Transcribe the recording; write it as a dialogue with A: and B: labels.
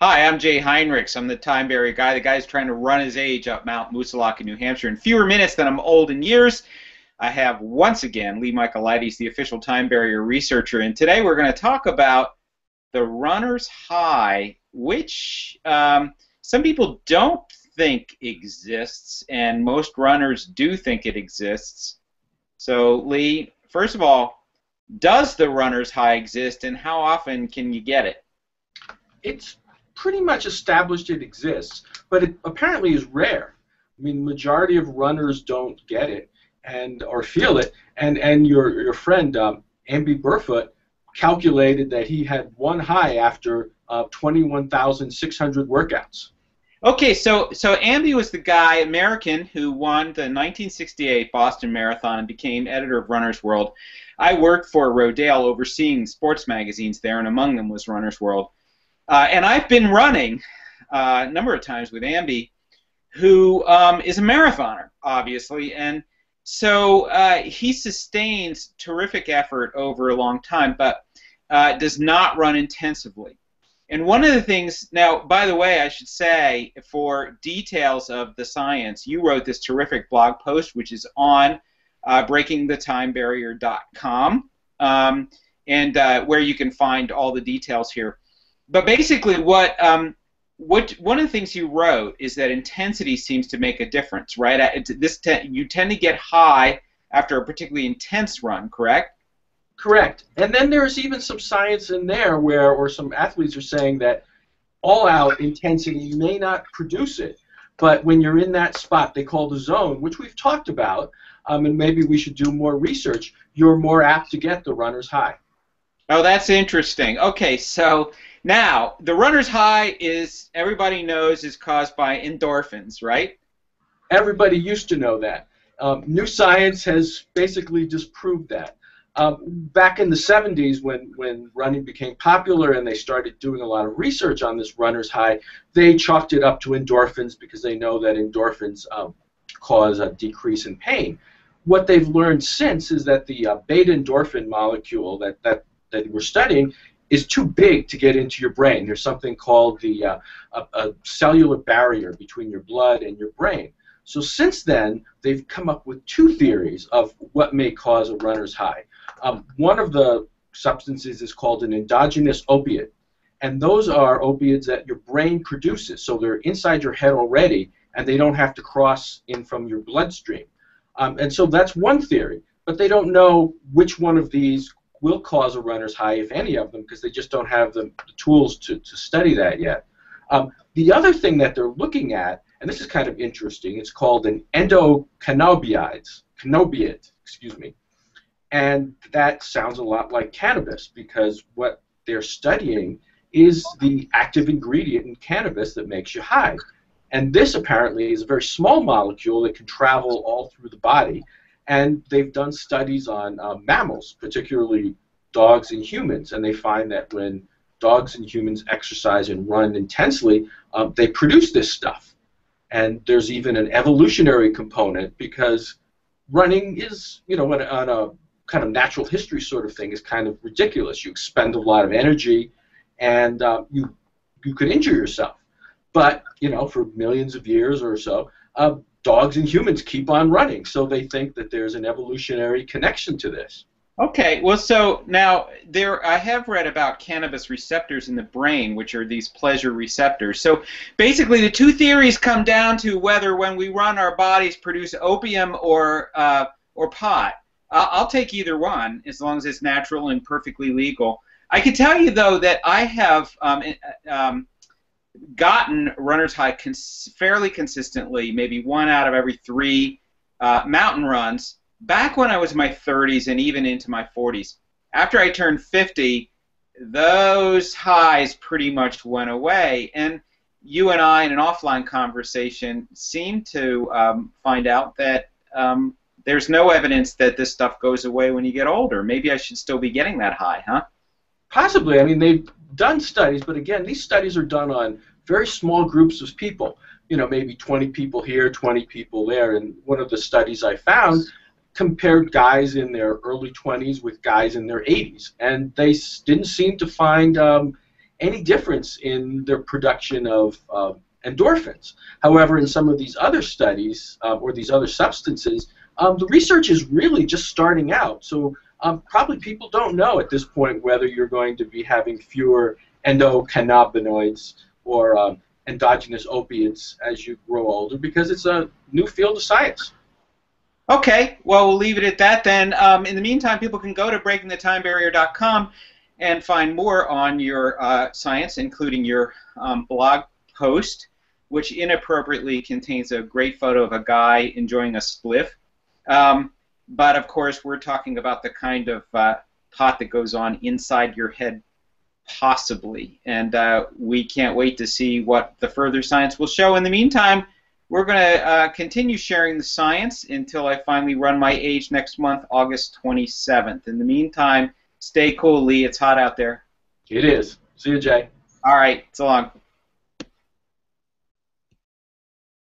A: Hi, I'm Jay Heinrichs. I'm the time barrier guy. The guy's trying to run his age up Mount Moosilauke in New Hampshire in fewer minutes than I'm old in years. I have once again Lee Michaelides, the official time barrier researcher, and today we're going to talk about the runner's high, which um, some people don't think exists, and most runners do think it exists. So, Lee, first of all, does the runner's high exist, and how often can you get it?
B: It's pretty much established it exists, but it apparently is rare. I mean, the majority of runners don't get it and or feel it. And and your your friend um, Amby Burfoot calculated that he had one high after uh, 21,600 workouts.
A: Okay, so so Amby was the guy, American, who won the 1968 Boston Marathon and became editor of Runner's World. I worked for Rodale, overseeing sports magazines there, and among them was Runner's World. Uh, and I've been running uh, a number of times with Amby, who um, is a marathoner, obviously, and so uh, he sustains terrific effort over a long time, but uh, does not run intensively. And one of the things, now, by the way, I should say, for details of the science, you wrote this terrific blog post, which is on uh, breakingthetimebarrier.com, um, and uh, where you can find all the details here but basically, what um, what one of the things you wrote is that intensity seems to make a difference, right? This te- you tend to get high after a particularly intense run, correct?
B: Correct. And then there's even some science in there where, or some athletes are saying that all-out intensity may not produce it, but when you're in that spot they call the zone, which we've talked about, um, and maybe we should do more research, you're more apt to get the runner's high.
A: Oh, that's interesting. Okay, so now, the runner's high is everybody knows is caused by endorphins, right?
B: Everybody used to know that. Um, new science has basically disproved that. Um, back in the 70s, when, when running became popular and they started doing a lot of research on this runner's high, they chalked it up to endorphins because they know that endorphins um, cause a decrease in pain. What they've learned since is that the uh, beta endorphin molecule that, that, that we're studying is too big to get into your brain. There's something called the uh, a, a cellular barrier between your blood and your brain. So since then, they've come up with two theories of what may cause a runner's high. Um, one of the substances is called an endogenous opiate, and those are opiates that your brain produces. So they're inside your head already, and they don't have to cross in from your bloodstream. Um, and so that's one theory, but they don't know which one of these will cause a runner's high, if any of them, because they just don't have the, the tools to, to study that yet. Um, the other thing that they're looking at, and this is kind of interesting, it's called an endocannabinoids, cannabinoid, excuse me, and that sounds a lot like cannabis because what they're studying is the active ingredient in cannabis that makes you high. And this apparently is a very small molecule that can travel all through the body and they've done studies on uh, mammals, particularly dogs and humans, and they find that when dogs and humans exercise and run intensely, um, they produce this stuff. And there's even an evolutionary component because running is, you know, on a, on a kind of natural history sort of thing, is kind of ridiculous. You expend a lot of energy, and uh, you you could injure yourself. But you know, for millions of years or so, uh, dogs and humans keep on running. So they think that there's an evolutionary connection to this.
A: Okay, well, so now there, I have read about cannabis receptors in the brain, which are these pleasure receptors. So basically, the two theories come down to whether when we run, our bodies produce opium or uh, or pot. I'll take either one as long as it's natural and perfectly legal. I can tell you though that I have um, um, gotten runner's high cons- fairly consistently, maybe one out of every three uh, mountain runs, back when I was in my 30s and even into my 40s. After I turned 50, those highs pretty much went away. And you and I, in an offline conversation, seemed to um, find out that um, there's no evidence that this stuff goes away when you get older. Maybe I should still be getting that high, huh?
B: Possibly. I mean, they've done studies, but again, these studies are done on very small groups of people. You know, maybe 20 people here, 20 people there. And one of the studies I found compared guys in their early 20s with guys in their 80s, and they didn't seem to find um, any difference in their production of uh, endorphins. However, in some of these other studies uh, or these other substances, um, the research is really just starting out. So um, probably people don't know at this point whether you're going to be having fewer endocannabinoids or um, endogenous opiates as you grow older because it's a new field of science.
A: Okay, well, we'll leave it at that then. Um, in the meantime, people can go to breakingthetimebarrier.com and find more on your uh, science, including your um, blog post, which inappropriately contains a great photo of a guy enjoying a spliff. Um, but of course, we're talking about the kind of uh, pot that goes on inside your head, possibly. And uh, we can't wait to see what the further science will show. In the meantime, we're going to uh, continue sharing the science until I finally run my age next month, August 27th. In the meantime, stay cool, Lee. It's hot out there.
B: It is. See you, Jay.
A: All right. So long.